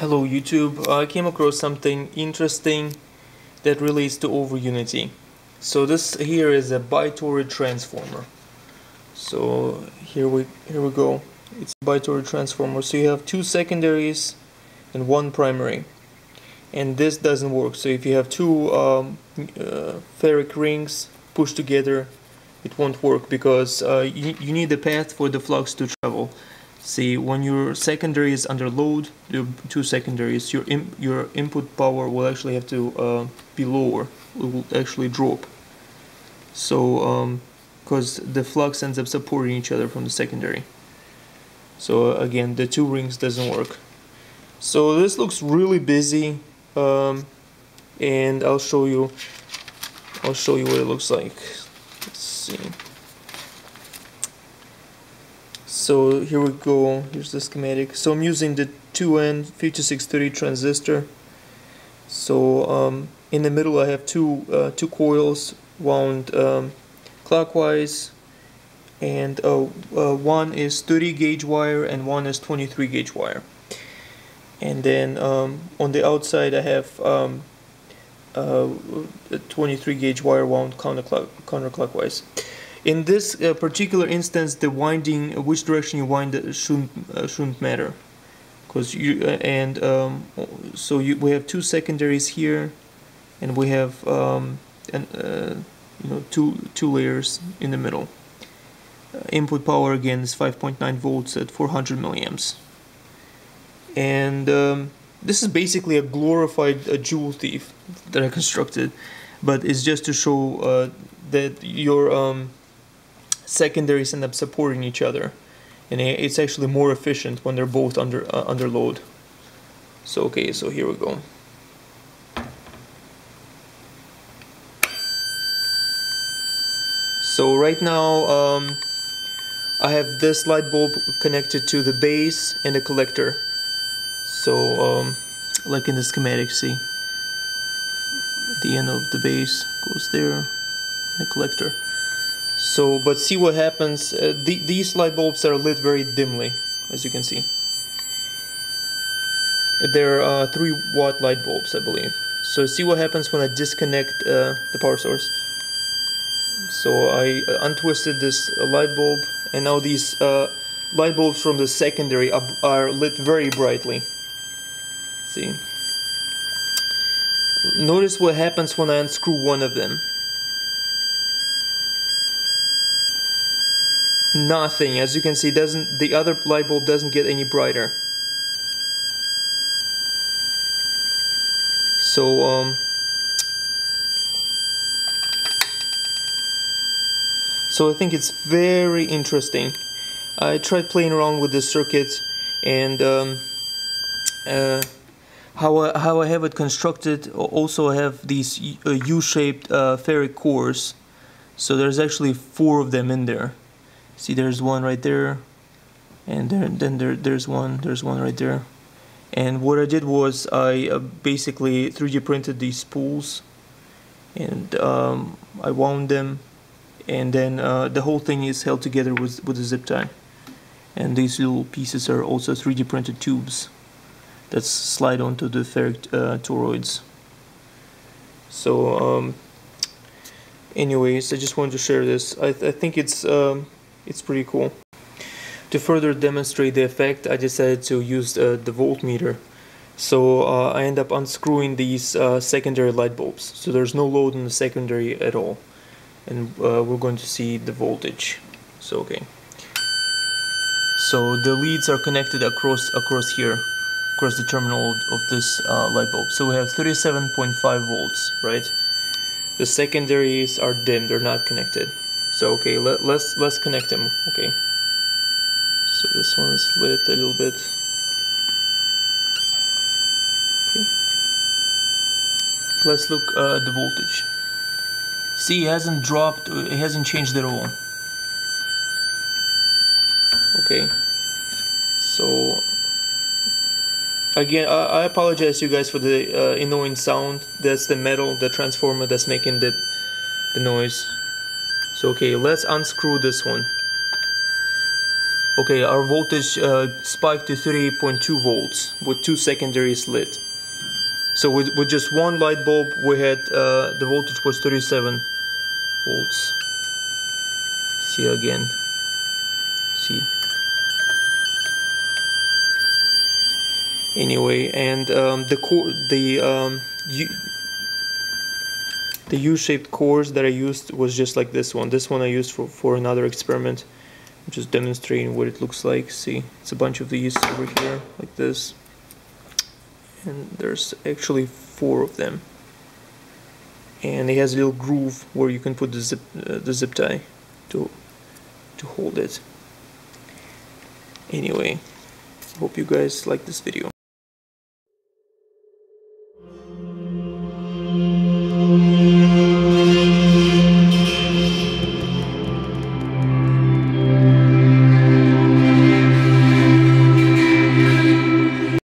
Hello YouTube, I came across something interesting that relates to over unity. So this here is a bitoroid transformer. So here we here we go. It's a bitoroid transformer. So you have two secondaries and one primary. And this doesn't work. So if you have two um, uh, ferric rings pushed together, it won't work because uh, you, you need a path for the flux to travel. See, when your secondary is under load, your two secondaries, your your input power will actually have to uh, be lower. It will actually drop. So, because um, the flux ends up supporting each other from the secondary. So again, the two rings doesn't work. So this looks really busy, um, and I'll show you. I'll show you what it looks like. Let's see. So here we go, here's the schematic. So I'm using the 2N5630 transistor. So um, in the middle I have two, uh, two coils wound um, clockwise and uh, uh, one is 30 gauge wire and one is 23 gauge wire. And then um, on the outside I have um, uh, 23 gauge wire wound counterclock counterclockwise. In this uh, particular instance, the winding, uh, which direction you wind shouldn't uh, shouldn't matter, because you uh, and um, so you we have two secondaries here, and we have um, an, uh, you know two two layers in the middle. input power again is 5.9 volts at 400 milliamps, and um, this is basically a glorified joule thief that I constructed, but it's just to show that your um, secondaries end up supporting each other. And it's actually more efficient when they're both under uh, under load. So okay so here we go. So right now um, I have this light bulb connected to the base and the collector. So um, like in the schematic see? The end of the base goes there the collector so, but see what happens. Uh, the, these light bulbs are lit very dimly, as you can see. They're uh, 3 watt light bulbs, I believe. So see what happens when I disconnect uh, the power source. So I uh, untwisted this light bulb, and now these uh, light bulbs from the secondary are lit very brightly. See? Notice what happens when I unscrew one of them. Nothing. As you can see doesn't the other light bulb doesn't get any brighter. So um so I think it's very interesting. I tried playing around with the circuit and um, uh, how I, how I have it constructed. Also I have these U-shaped uh, ferric cores. So there's actually four of them in there see there's one right there and there, then there, there's one there's one right there. And what I did was I uh, basically 3D printed these spools and um, I wound them and then uh, the whole thing is held together with, with a zip tie. And these little pieces are also 3D printed tubes that slide onto the ferric uh, toroids. So um, anyways I just wanted to share this. I, th I think it's um, it's pretty cool. To further demonstrate the effect, I decided to use uh, the voltmeter. So uh, I end up unscrewing these uh, secondary light bulbs. So there's no load in the secondary at all. And uh, we're going to see the voltage. So okay. So the leads are connected across across here, across the terminal of this uh, light bulb. So we have 37.5 volts, right? The secondaries are dim, they're not connected. So okay, let, let's let's connect them. Okay. So this one's lit a little bit. Okay. Let's look uh, at the voltage. See, it hasn't dropped. It hasn't changed at all. Okay. So again, I, I apologize, you guys, for the uh, annoying sound. That's the metal, the transformer that's making the the noise. So okay, let's unscrew this one. Okay, our voltage uh, spiked to 38.2 volts with two secondaries lit. So with, with just one light bulb, we had uh, the voltage was 37 volts. See again. See. Anyway, and um, the the um, the U-shaped cores that I used was just like this one. This one I used for for another experiment. I'm just demonstrating what it looks like. See, it's a bunch of these over here, like this and there's actually four of them and it has a little groove where you can put the zip uh, the zip tie to to hold it anyway hope you guys like this video